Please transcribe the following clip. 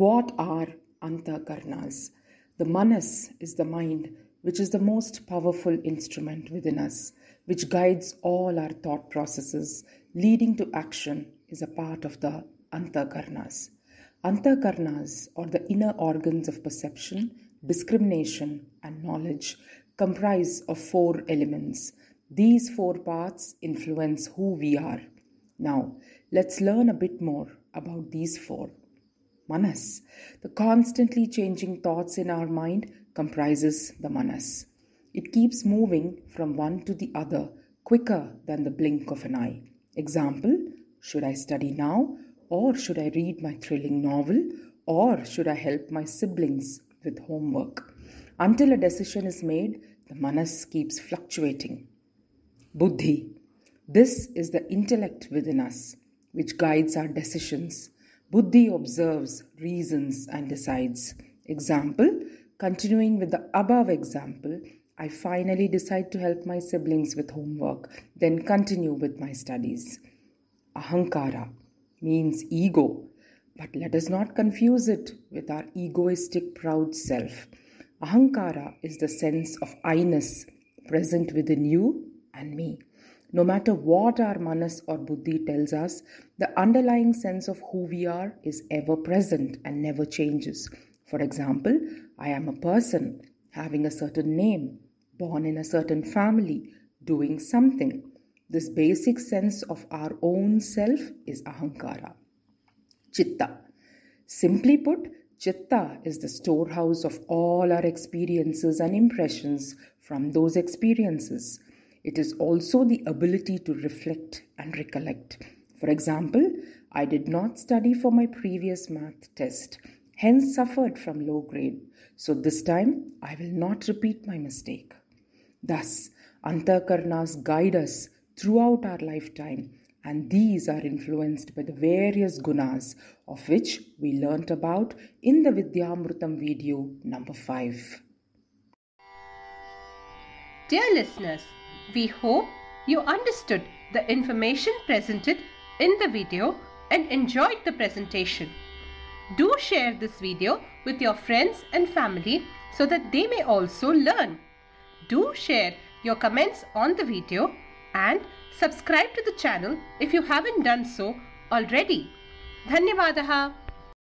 What are antahkarnas? The manas is the mind, which is the most powerful instrument within us, which guides all our thought processes, leading to action, is a part of the antahkarnas. Antahkarnas, or the inner organs of perception, discrimination, and knowledge, comprise of four elements. These four parts influence who we are. Now, let's learn a bit more about these four. Manas, the constantly changing thoughts in our mind, comprises the manas. It keeps moving from one to the other quicker than the blink of an eye. Example Should I study now? Or should I read my thrilling novel? Or should I help my siblings with homework? Until a decision is made, the manas keeps fluctuating. Buddhi. This is the intellect within us, which guides our decisions. Buddhi observes, reasons, and decides. Example Continuing with the above example, I finally decide to help my siblings with homework, then continue with my studies. Ahankara means ego, but let us not confuse it with our egoistic, proud self. Ahankara is the sense of I-ness present within you and me. No matter what our manas or buddhi tells us, the underlying sense of who we are is ever present and never changes. For example, I am a person having a certain name, born in a certain family, doing something. This basic sense of our own self is ahankara. Chitta. Simply put, Chitta is the storehouse of all our experiences and impressions from those experiences. It is also the ability to reflect and recollect. For example, I did not study for my previous math test hence suffered from low grade. So this time I will not repeat my mistake. Thus, Antahkarnas guide us throughout our lifetime, and these are influenced by the various gunas of which we learnt about in the Vidyamrutham video number 5. Dear listeners, we hope you understood the information presented in the video and enjoyed the presentation. Do share this video with your friends and family so that they may also learn. Do share your comments on the video and subscribe to the channel if you haven't done so already. Dhanyavadaha.